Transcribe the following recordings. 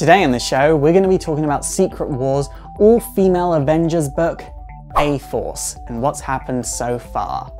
Today on the show, we're going to be talking about Secret Wars, all-female Avengers book, A-Force, and what's happened so far.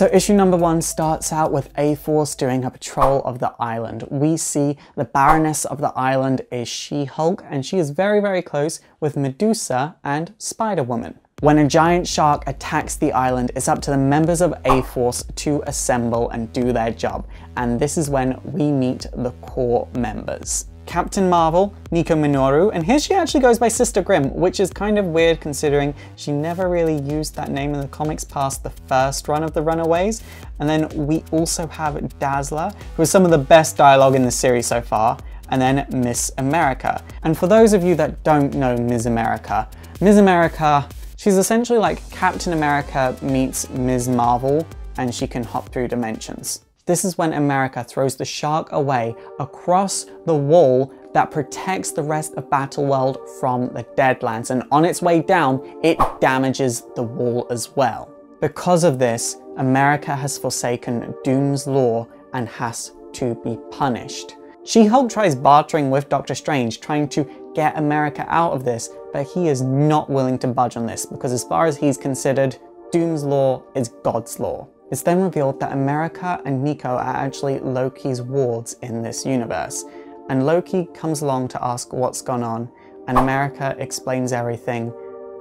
So issue number one starts out with A-Force doing a patrol of the island. We see the Baroness of the island is She-Hulk and she is very very close with Medusa and Spider-Woman. When a giant shark attacks the island, it's up to the members of A-Force to assemble and do their job. And this is when we meet the core members. Captain Marvel, Nico Minoru, and here she actually goes by Sister Grimm, which is kind of weird considering she never really used that name in the comics past the first run of the Runaways. And then we also have Dazzler, who has some of the best dialogue in the series so far, and then Miss America. And for those of you that don't know Ms. America, Ms. America, she's essentially like Captain America meets Ms. Marvel, and she can hop through dimensions. This is when America throws the shark away across the wall that protects the rest of Battleworld from the Deadlands, and on its way down, it damages the wall as well. Because of this, America has forsaken Doom's law and has to be punished. She-Hulk tries bartering with Doctor Strange, trying to get America out of this, but he is not willing to budge on this because as far as he's considered, Doom's law is God's law. It's then revealed that America and Nico are actually Loki's wards in this universe, and Loki comes along to ask what's gone on, and America explains everything,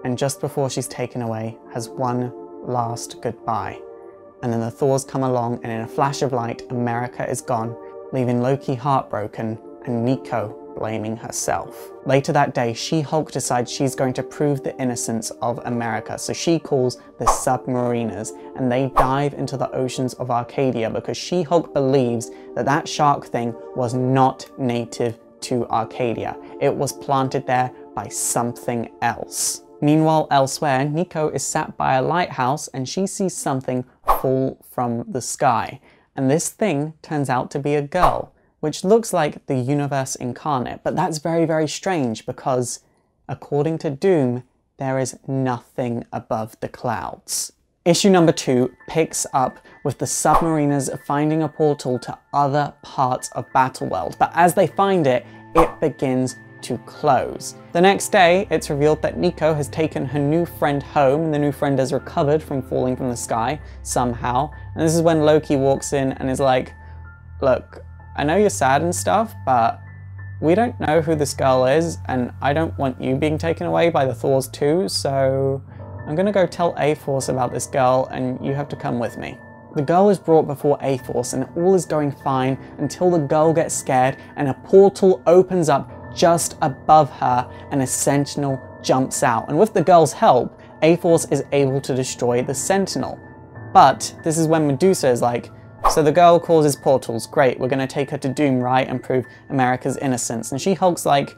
and just before she's taken away, has one last goodbye. And then the Thors come along, and in a flash of light, America is gone, leaving Loki heartbroken and Nico blaming herself. Later that day, She-Hulk decides she's going to prove the innocence of America, so she calls the Submariners, and they dive into the oceans of Arcadia because She-Hulk believes that that shark thing was not native to Arcadia. It was planted there by something else. Meanwhile, elsewhere, Nico is sat by a lighthouse and she sees something fall from the sky. And this thing turns out to be a girl which looks like the universe incarnate, but that's very, very strange because, according to Doom, there is nothing above the clouds. Issue number two picks up with the submariners finding a portal to other parts of Battleworld, but as they find it, it begins to close. The next day, it's revealed that Nico has taken her new friend home, and the new friend has recovered from falling from the sky somehow. And this is when Loki walks in and is like, Look, I know you're sad and stuff, but we don't know who this girl is, and I don't want you being taken away by the Thors too, so I'm gonna go tell A-Force about this girl, and you have to come with me. The girl is brought before A-Force, and all is going fine until the girl gets scared, and a portal opens up just above her, and a Sentinel jumps out. And with the girl's help, A-Force is able to destroy the Sentinel. But this is when Medusa is like, so the girl causes portals, great, we're gonna take her to Doom, right, and prove America's innocence. And She-Hulk's like,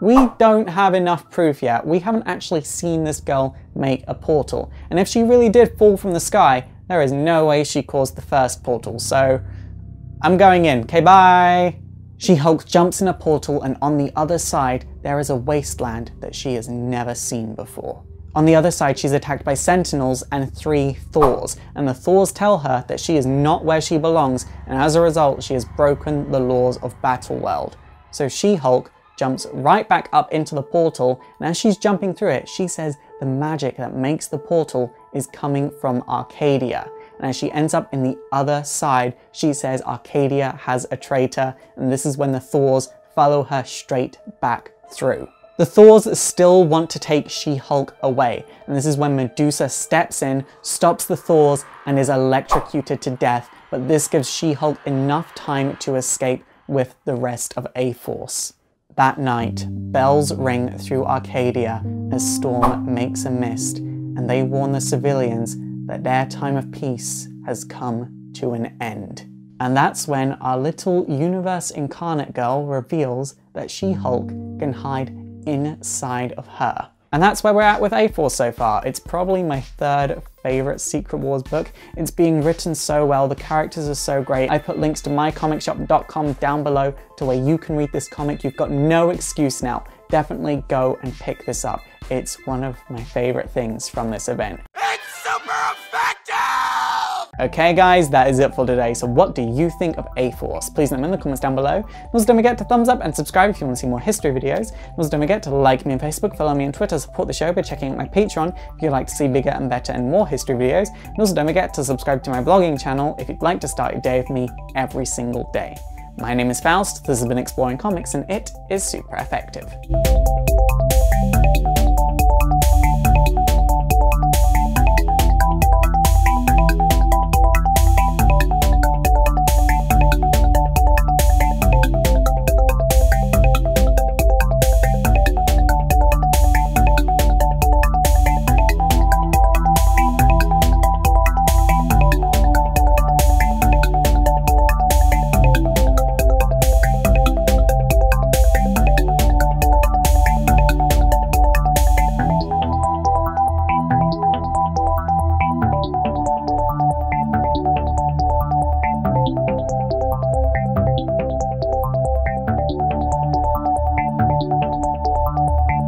we don't have enough proof yet. We haven't actually seen this girl make a portal. And if she really did fall from the sky, there is no way she caused the first portal. So I'm going in. Okay, bye. She-Hulk jumps in a portal and on the other side, there is a wasteland that she has never seen before. On the other side, she's attacked by Sentinels and three Thors, and the Thors tell her that she is not where she belongs, and as a result, she has broken the laws of Battleworld. So She-Hulk jumps right back up into the portal, and as she's jumping through it, she says the magic that makes the portal is coming from Arcadia. And as she ends up in the other side, she says Arcadia has a traitor, and this is when the Thors follow her straight back through. The Thors still want to take She-Hulk away, and this is when Medusa steps in, stops the Thors, and is electrocuted to death, but this gives She-Hulk enough time to escape with the rest of A-Force. That night, bells ring through Arcadia as Storm makes a mist, and they warn the civilians that their time of peace has come to an end. And that's when our little universe incarnate girl reveals that She-Hulk can hide inside of her. And that's where we're at with A-Force so far. It's probably my third favorite Secret Wars book. It's being written so well, the characters are so great. I put links to mycomicshop.com down below to where you can read this comic. You've got no excuse now. Definitely go and pick this up. It's one of my favorite things from this event. Okay guys, that is it for today. So what do you think of A-Force? Please let me know in the comments down below. Also don't forget to thumbs up and subscribe if you want to see more history videos. Also don't forget to like me on Facebook, follow me on Twitter, support the show by checking out my Patreon if you'd like to see bigger and better and more history videos. And also don't forget to subscribe to my vlogging channel if you'd like to start your day with me every single day. My name is Faust, this has been Exploring Comics, and it is super effective.